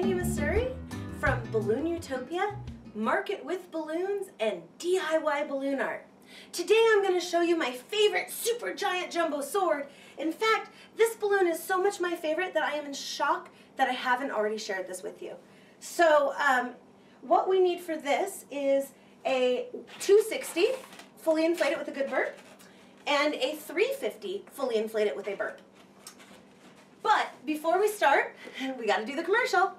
Sandi Masori from Balloon Utopia, Market with Balloons, and DIY Balloon Art. Today I'm going to show you my favorite super giant jumbo sword. In fact, this balloon is so much my favorite that I am in shock that I haven't already shared this with you. So um, what we need for this is a 260, fully inflated with a good burp, and a 350, fully inflated with a burp. But before we start, we got to do the commercial.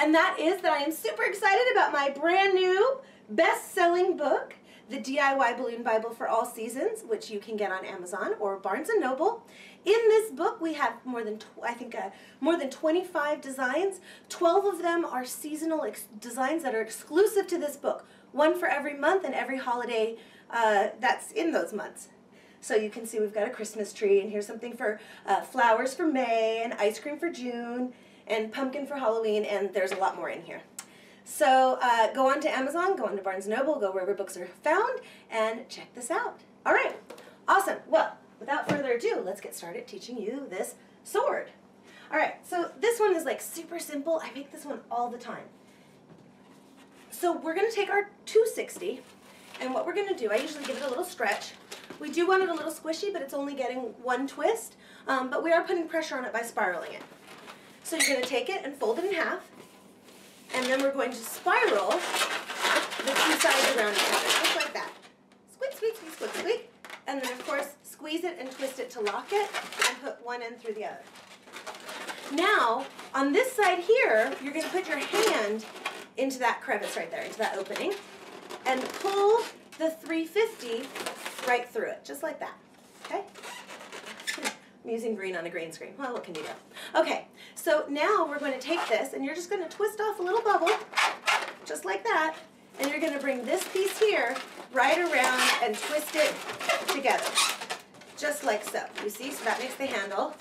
And that is that I am super excited about my brand new best-selling book, The DIY Balloon Bible for All Seasons, which you can get on Amazon or Barnes & Noble. In this book, we have more than, I think, uh, more than 25 designs. 12 of them are seasonal designs that are exclusive to this book. One for every month and every holiday uh, that's in those months. So you can see we've got a Christmas tree, and here's something for uh, flowers for May, and ice cream for June, and pumpkin for Halloween, and there's a lot more in here. So uh, go on to Amazon, go on to Barnes & Noble, go wherever books are found, and check this out. All right, awesome. Well, without further ado, let's get started teaching you this sword. All right, so this one is like super simple. I make this one all the time. So we're gonna take our 260, and what we're gonna do, I usually give it a little stretch, we do want it a little squishy, but it's only getting one twist, um, but we are putting pressure on it by spiraling it. So you're going to take it and fold it in half, and then we're going to spiral the two sides around each other, just like that. Squeak, squeak, squeak, squeak, squeak. And then, of course, squeeze it and twist it to lock it, and put one end through the other. Now, on this side here, you're going to put your hand into that crevice right there, into that opening, and pull the 350 right through it, just like that, okay? I'm using green on a green screen. Well, what can you do? Okay, so now we're going to take this and you're just going to twist off a little bubble, just like that, and you're going to bring this piece here right around and twist it together, just like so. You see, so that makes the handle,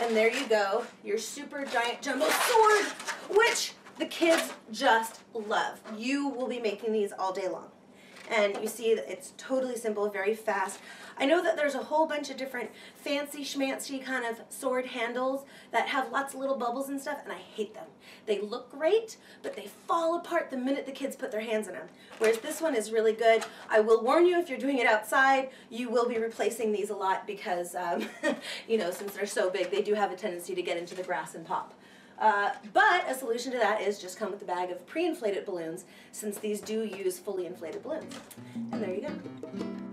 and there you go, your super giant jumbo sword, which the kids just love. You will be making these all day long and you see it's totally simple, very fast. I know that there's a whole bunch of different fancy schmancy kind of sword handles that have lots of little bubbles and stuff, and I hate them. They look great, but they fall apart the minute the kids put their hands in them. Whereas this one is really good. I will warn you, if you're doing it outside, you will be replacing these a lot because, um, you know, since they're so big, they do have a tendency to get into the grass and pop. Uh, but a solution to that is just come with a bag of pre-inflated balloons since these do use fully inflated balloons. And there you go.